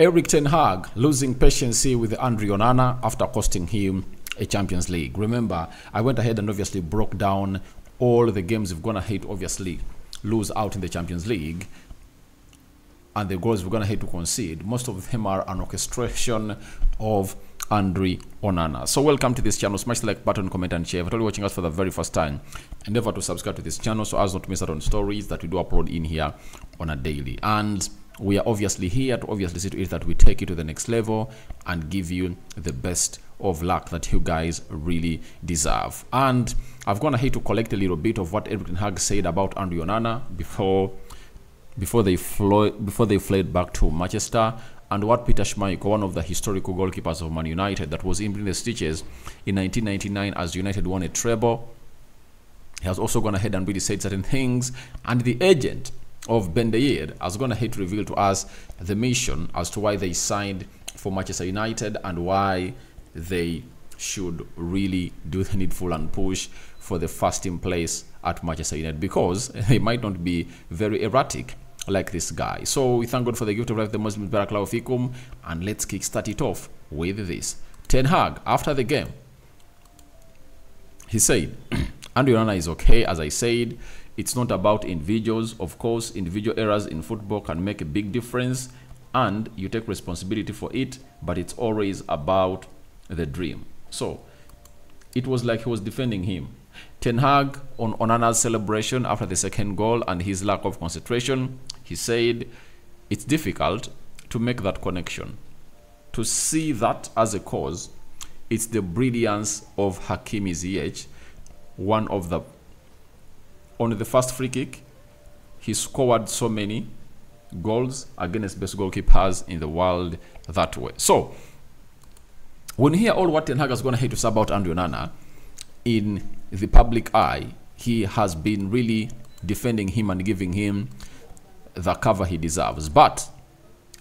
Erik Ten Hag losing patience with Andre Onana after costing him a Champions League. Remember, I went ahead and obviously broke down all the games we're gonna hate obviously lose out in the Champions League and the goals we're gonna hate to concede. Most of them are an orchestration of Andre Onana. So welcome to this channel. Smash the like button, comment and share. If you're watching us for the very first time, endeavor to subscribe to this channel so as not to miss out on stories that we do upload in here on a daily. And we are obviously here to obviously see to it that we take you to the next level and give you the best of luck that you guys really deserve. And I've gone ahead to collect a little bit of what Erik Ten Hag said about Andrew Onana before before they flew before they fled back to Manchester and what Peter Schmeichel, one of the historical goalkeepers of Man United that was in the stitches in 1999 as United won a treble. He has also gone ahead and really said certain things and the agent of Ben has gone ahead to reveal to us the mission as to why they signed for Manchester United and why they should really do the needful and push for the first in place at Manchester United because they might not be very erratic like this guy. So we thank God for the gift of life, the Muslim Barakallahu Fikum, and let's kickstart it off with this. Ten Hag, after the game, he said, Andre Onana is okay, as I said. It's not about individuals. Of course, individual errors in football can make a big difference, and you take responsibility for it, but it's always about the dream. So it was like he was defending him. Ten Hag on Onana's celebration after the second goal and his lack of concentration, he said it's difficult to make that connection. To see that as a cause, it's the brilliance of Hakim Ziyech, one of the on the first free kick, he scored so many goals against best goalkeepers in the world that way. So when you hear all what Ten Hag is going to hate to say about Andre Onana, in the public eye, he has been really defending him and giving him the cover he deserves. But,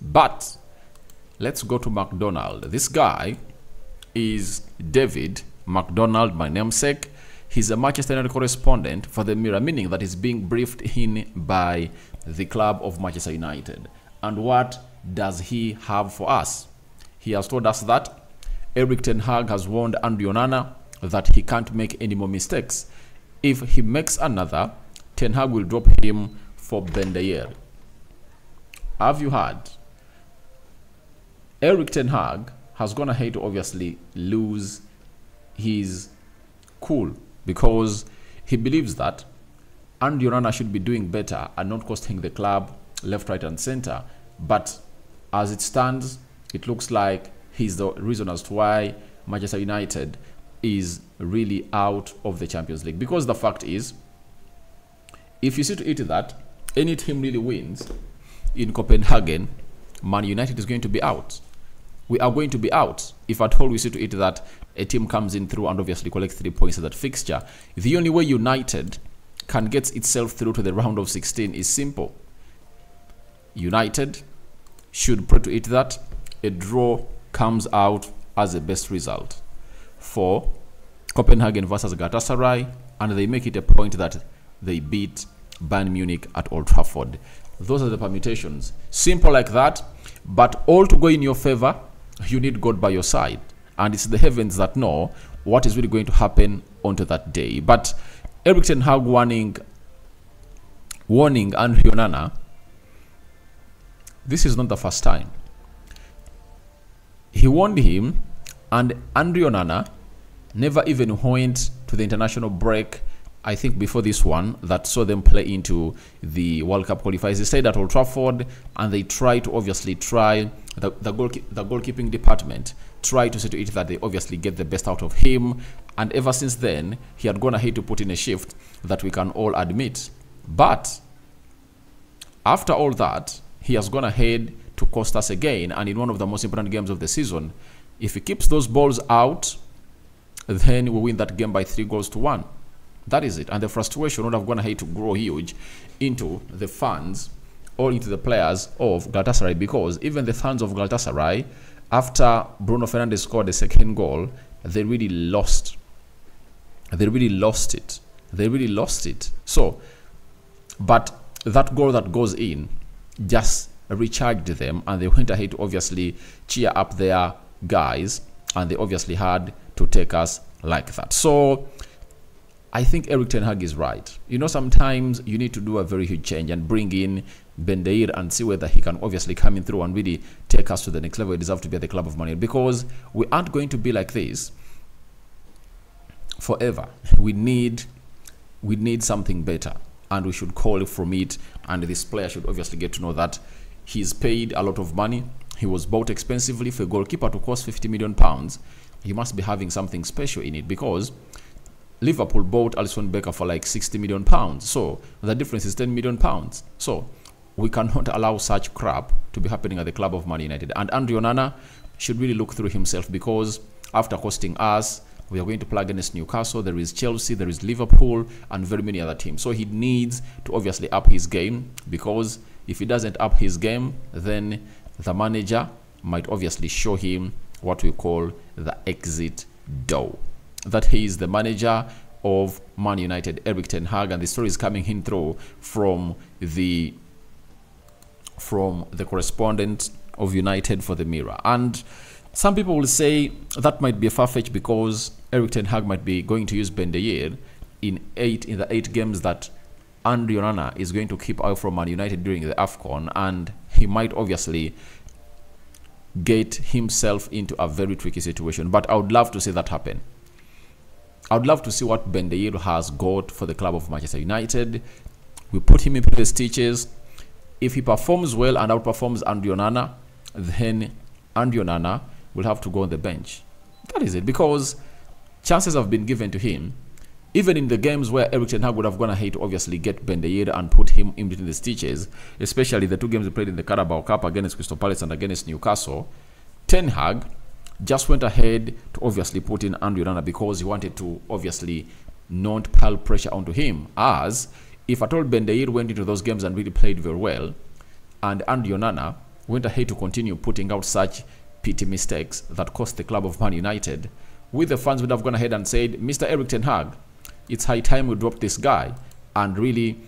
but, let's go to McDonald. This guy is David McDonald, my namesake. He's a Manchester United correspondent for the Mirror, meaning that he's being briefed in by the club of Manchester United. And what does he have for us? He has told us that Erik Ten Hag has warned Andre Onana that he can't make any more mistakes. If he makes another, Ten Hag will drop him for Bayindir. Have you heard? Eric Ten Hag has gone ahead to obviously lose his cool because he believes that Andre Onana should be doing better and not costing the club left, right, and center. But as it stands, it looks like he's the reason as to why Manchester United is really out of the Champions League. Because the fact is, if you see to it that any team really wins in Copenhagen, Man United is going to be out. We are going to be out. If at all we see to it that a team comes in through and obviously collects three points at that fixture, the only way United can get itself through to the round of 16 is simple. United should pray to it that a draw comes out as the best result for Copenhagen versus Galatasaray, and they make it a point that they beat Bayern Munich at Old Trafford. Those are the permutations. Simple like that, but all to go in your favor, you need God by your side. And it's the heavens that know what is really going to happen onto that day. But Eric Ten Hag warning, warning Andre Onana, this is not the first time. He warned him, and Andre Onana never even went to the international break I think before this one that saw them play into the World Cup qualifiers. They stayed at Old Trafford and they tried to obviously try the the, goal, the goalkeeping department try to say to it that they obviously get the best out of him. And ever since then, he had gone ahead to put in a shift that we can all admit. But after all that, he has gone ahead to cost us again. And in one of the most important games of the season, if he keeps those balls out, then we win that game by three goals to one. That is it. And the frustration would have gone ahead to grow huge into the fans or into the players of Galatasaray because even the fans of Galatasaray, after Bruno Fernandes scored the second goal, they really lost. They really lost it. They really lost it. So, but that goal that goes in just recharged them and they went ahead to obviously cheer up their guys and they obviously had to take us like that. So I think Erik Ten Hag is right. You know, sometimes you need to do a very huge change and bring in Bayindir and see whether he can obviously come in through and really take us to the next level. We deserve to be at the club of money because we aren't going to be like this forever. We need we need something better and we should call from it and this player should obviously get to know that he's paid a lot of money he was bought expensively for a goalkeeper to cost 50 million pounds he must be having something special in it because Liverpool bought Alisson Becker for like 60 million pounds so the difference is 10 million pounds so we cannot allow such crap to be happening at the club of Man United and Andre Onana should really look through himself because after costing us we are going to play against Newcastle. There is Chelsea, there is Liverpool, and very many other teams. So he needs to obviously up his game because if he doesn't up his game, then the manager might obviously show him what we call the exit door. That he is the manager of Man United, Erik Ten Hag, and the story is coming in through from the from the correspondent of United for the Mirror. And some people will say that might be a far fetch because Eric Ten Hag might be going to use Bayindir in eight in the eight games that Andre Onana is going to keep out from Man United during the AFCON, and he might obviously get himself into a very tricky situation. But I would love to see that happen. I would love to see what Bayindir has got for the club of Manchester United. We put him into the stitches. If he performs well and outperforms Andre Onana, then Andre Onana will have to go on the bench. That is it. Because chances have been given to him. Even in the games where Erik Ten Hag would have gone ahead to obviously get Ben and put him in between the stitches, especially the two games he played in the Carabao Cup against Crystal Palace and against Newcastle, Ten Hag just went ahead to obviously put in Andre Onana because he wanted to obviously not pile pressure onto him. As if at all Ben went into those games and really played very well, and Andre Onana went ahead to continue putting out such petty mistakes that cost the club of Man United, with the fans would have gone ahead and said, Mr. Erik Ten Hag, it's high time we drop this guy and really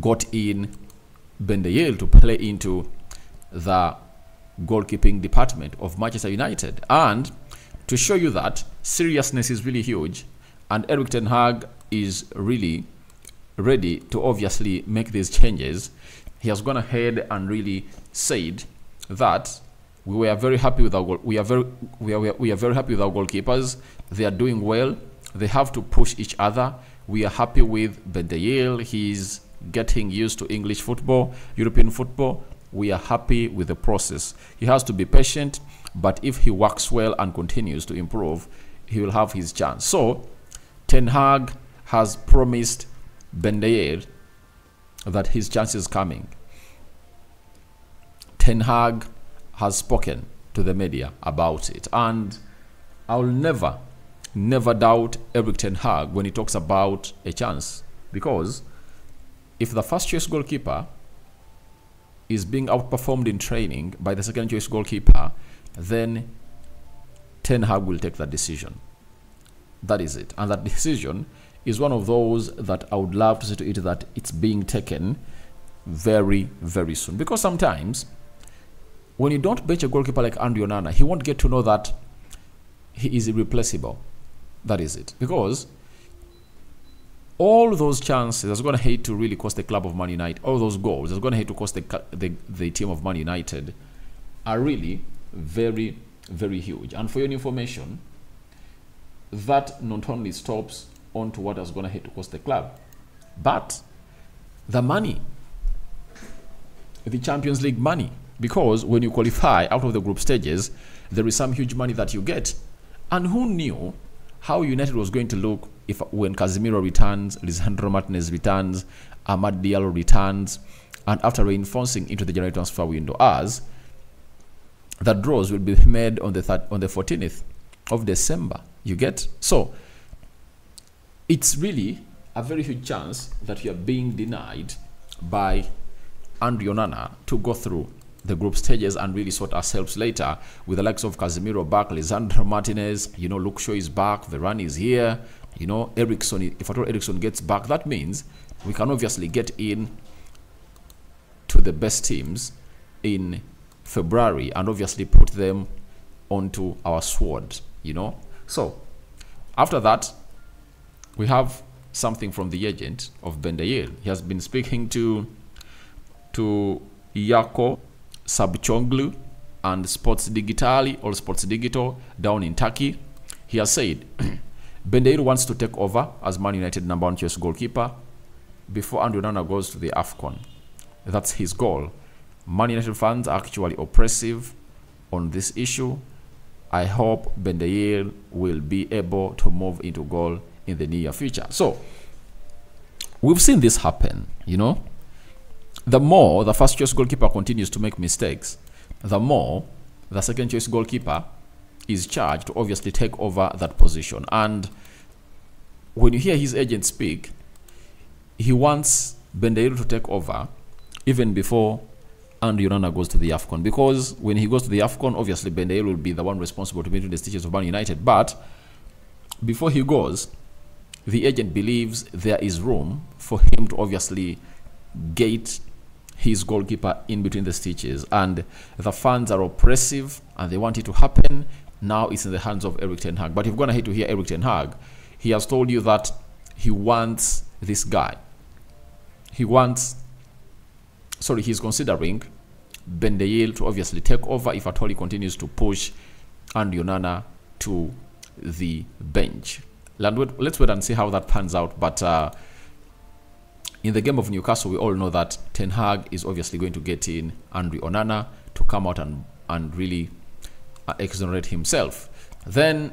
got in Bayindir to play into the goalkeeping department of Manchester United. And to show you that seriousness is really huge and Erik Ten Hag is really ready to obviously make these changes, he has gone ahead and really said that we were very happy with our. We are very we are, we are very happy with our goalkeepers. They are doing well. They have to push each other. We are happy with Bayindir. He's getting used to English football, European football. We are happy with the process. He has to be patient, but if he works well and continues to improve, he will have his chance. So, Ten Hag has promised Bayindir that his chance is coming. Ten Hag has spoken to the media about it. And I'll never, never doubt Erik Ten Hag when he talks about a chance. Because if the first choice goalkeeper is being outperformed in training by the second choice goalkeeper, then Ten Hag will take that decision. That is it. And that decision is one of those that I would love to see to it that it's being taken very, very soon. Because sometimes when you don't bench a goalkeeper like Andre Onana, he won't get to know that he is irreplaceable. That is it. Because all those chances that's going to hate to really cost the club of Man United, all those goals that's going to hate to cost the, the, the team of Man United are really very, very huge. And for your information, that not only stops onto what is going to hate to cost the club, but the money, the Champions League money because when you qualify out of the group stages, there is some huge money that you get. And who knew how United was going to look if when Casemiro returns, Lisandro Martinez returns, Amad Diallo returns, and after reinforcing into the January transfer window as the draws will be made on the third, on the 14th of December. You get so it's really a very huge chance that you are being denied by Andre Onana to go through the group stages and really sort ourselves later with the likes of Casemiro back, Lisandro Martinez, you know, Luke Shaw is back, Varane is here, you know, Eriksen, if at all Eriksen gets back, that means we can obviously get in to the best teams in February and obviously put them onto our sword, you know. So after that, we have something from the agent of Bayindir. He has been speaking to to Yako Sabchonglu and Sports Digitali or Sports Digital down in Turkey. He has said Bayindir wants to take over as Man United number one choice goalkeeper before Andrew Nana goes to the AFCON. That's his goal. Man United fans are actually oppressive on this issue. I hope Bayindir will be able to move into goal in the near future. So, we've seen this happen, you know. The more the first choice goalkeeper continues to make mistakes, the more the second choice goalkeeper is charged to obviously take over that position. And when you hear his agent speak, he wants Bayindir to take over even before Andrew Onana goes to the AFCON. Because when he goes to the AFCON, obviously Bayindir will be the one responsible to meet the stitches of Man United. But before he goes, the agent believes there is room for him to obviously gate his goalkeeper in between the stitches. And the fans are oppressive and they want it to happen. Now it's in the hands of Erik Ten Hag. But if you're going to hate to hear Erik Ten Hag, he has told you that he wants this guy. He wants, sorry, he's considering Ben Bayindir to obviously take over if at all he continues to push Andy Onana to the bench. Let's wait and see how that pans out. But uh, in the game of Newcastle, we all know that Ten Hag is obviously going to get in Andrew Onana to come out and, and really Uh, exonerate himself. Then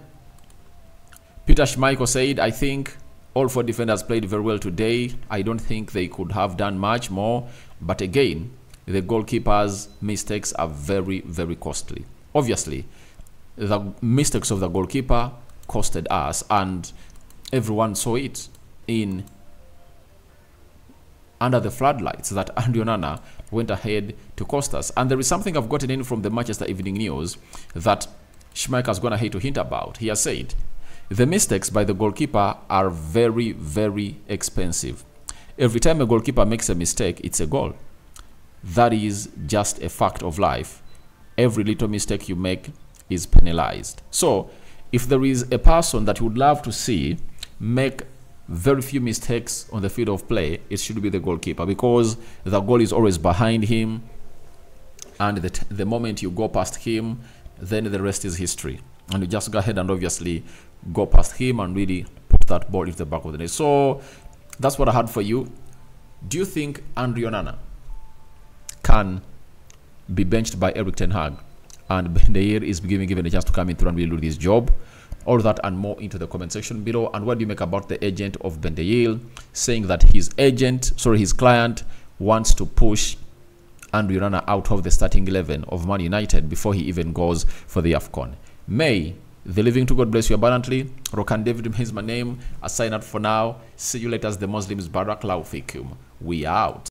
Peter Schmeichel said, I think all four defenders played very well today. I don't think they could have done much more. But again, the goalkeeper's mistakes are very, very costly. Obviously, the mistakes of the goalkeeper costed us, and everyone saw it in under the floodlights that Andy Onana went ahead to cost us. And there is something I've gotten in from the Manchester Evening News that Schmeichel's gone ahead to hint about. He has said, the mistakes by the goalkeeper are very, very expensive. Every time a goalkeeper makes a mistake, it's a goal. That is just a fact of life. Every little mistake you make is penalized. So, if there is a person that you would love to see make very few mistakes on the field of play, it should be the goalkeeper because the goal is always behind him. And the, the moment you go past him, then the rest is history. And you just go ahead and obviously go past him and really put that ball into the back of the net. So that's what I had for you. Do you think Andrew Onana can be benched by Erik Ten Hag and Bayindir is given, given a chance to come in through and really do this job? All that and more into the comment section below. And what do you make about the agent of Bayindir saying that his agent sorry his client wants to push Andrew Onana out of the starting 11 of Man United before he even goes for the AFCON? May the living to God bless you abundantly. Rokan David is my name. I sign out for now. See you later as the Muslims Barak Laufikum we out